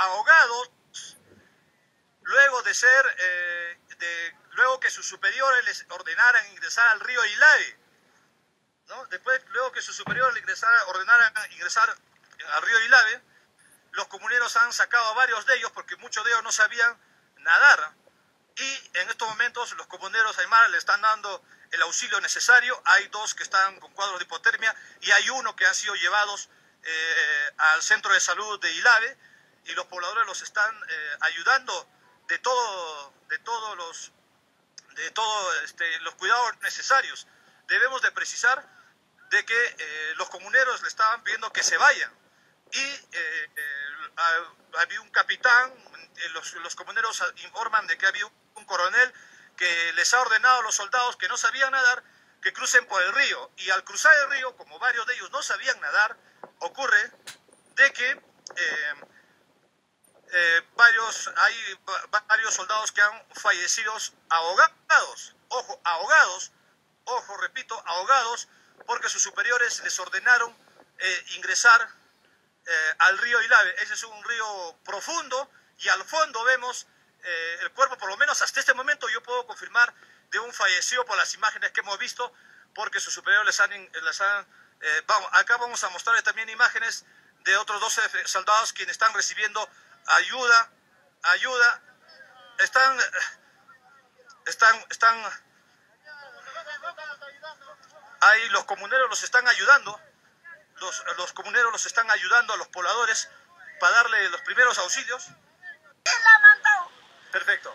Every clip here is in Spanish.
ahogados luego de ser, eh, de, luego que sus superiores les ordenaran ingresar al río Ilave. ¿no? Después, luego que sus superiores les ordenaran ingresar al río Ilave, los comuneros han sacado a varios de ellos porque muchos de ellos no sabían nadar. Y en estos momentos los comuneros Aymara le están dando el auxilio necesario. Hay dos que están con cuadros de hipotermia y hay uno que han sido llevados eh, al centro de salud de Ilave y los pobladores los están eh, ayudando de todo, de todos los, de todos este, los cuidados necesarios. Debemos de precisar de que eh, los comuneros le estaban pidiendo que se vayan y había un capitán, los, los comuneros informan de que había un coronel que les ha ordenado a los soldados que no sabían nadar que crucen por el río. Y al cruzar el río, como varios de ellos no sabían nadar, ocurre de que eh, eh, varios, hay varios soldados que han fallecido ahogados, ojo, ahogados, ojo, repito, ahogados, porque sus superiores les ordenaron eh, ingresar al río Ilave. Ese es un río profundo y al fondo vemos el cuerpo, por lo menos hasta este momento yo puedo confirmar de un fallecido por las imágenes que hemos visto, porque sus superiores les han, les han eh, vamos, acá vamos a mostrarles también imágenes de otros 12 soldados quienes están recibiendo ayuda, ayuda, están, están, están, ahí los comuneros los están ayudando, los, los comuneros los están ayudando a los pobladores para darle los primeros auxilios. Perfecto.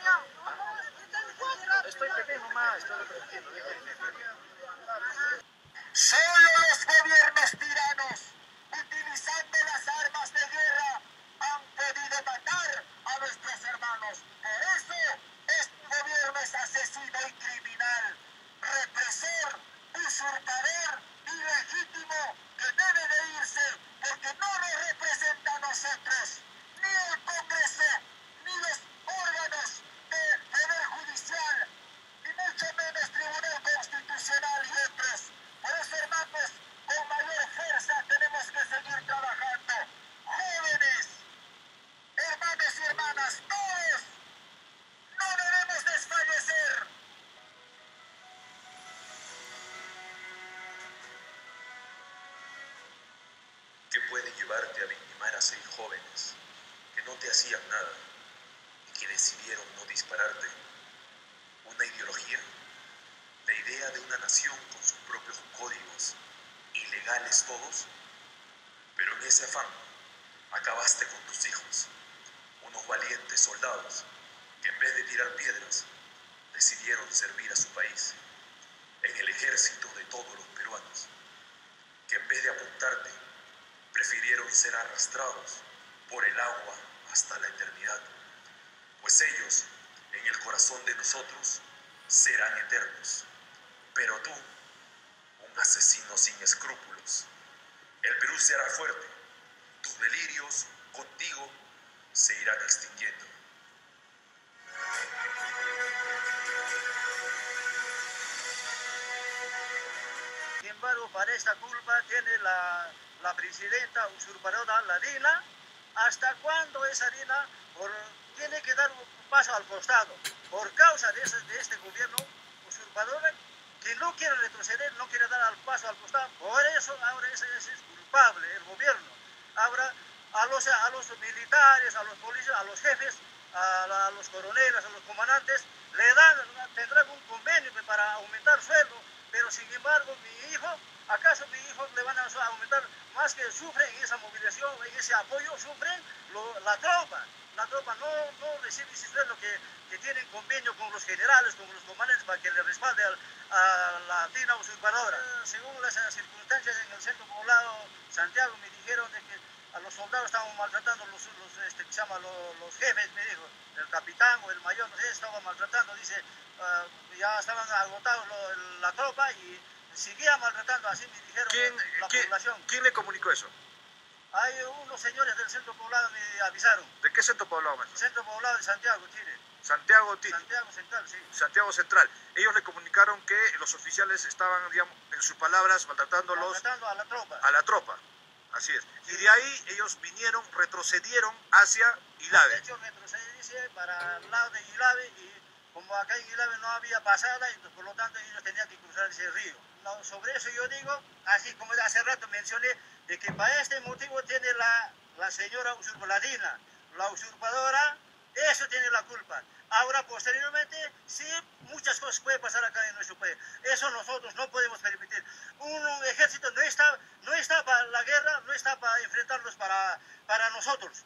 Solo los gobiernos tiranos. Llevarte a victimar a seis jóvenes que no te hacían nada y que decidieron no dispararte. Una ideología, la idea de una nación con sus propios códigos, ilegales todos, pero en ese afán acabaste con tus hijos, unos valientes soldados que en vez de tirar piedras, decidieron servir a su país, en el ejército de todos los peruanos, que en vez de prefirieron ser arrastrados por el agua hasta la eternidad, pues ellos en el corazón de nosotros serán eternos. Pero tú, un asesino sin escrúpulos, el Perú será fuerte, tus delirios contigo se irán extinguiendo. Sin embargo, para esta culpa tiene la la presidenta usurpadora, la DINA, hasta cuándo esa DINA tiene que dar un paso al costado por causa de este, de este gobierno usurpador que no quiere retroceder, no quiere dar al paso al costado. Por eso ahora ese, es culpable el gobierno. Ahora a los, a los militares, a los policías, a los jefes, a, los coroneles, a los comandantes, le dan, tendrán un convenio para aumentar sueldo, pero sin embargo mi hijo ¿acaso mi hijo le van a aumentar más que sufren en esa movilización, en ese apoyo, sufren la tropa? La tropa no, no recibe lo que, que tienen convenio con los generales, con los comandantes para que le respalde a, la Dina usurpadora. Según las circunstancias en el centro poblado Santiago me dijeron de que a los soldados estaban maltratando los, los este, los, jefes, me dijo, el capitán o el mayor, no sé, estaban maltratando, dice, ah, ya estaban agotados la tropa y seguía maltratando, así me dijeron ¿Quién, la ¿quién, población. ¿Quién le comunicó eso? Hay unos señores del centro poblado me avisaron. ¿De qué centro poblado, maestro? Centro poblado de Santiago, Chile. Santiago, Chile. Santiago Central, sí. Santiago Central. Ellos le comunicaron que los oficiales estaban, digamos, en sus palabras, maltratándolos. Maltratando a la tropa. A la tropa. Así es. Y de ahí ellos vinieron, retrocedieron hacia Ilave. De hecho, retrocedieron para el lado de Ilave y como acá en Ilave no había pasada, y por lo tanto ellos tenían que cruzar ese río. sobre eso yo digo, así como hace rato mencioné, de que para este motivo tiene la, la señora usurpadora, la usurpadora, eso tiene la culpa. Ahora, posteriormente, sí, muchas cosas pueden pasar acá en nuestro país. Eso nosotros no podemos permitir. Un ejército no está, no está para la guerra, no está para enfrentarnos para, para nosotros.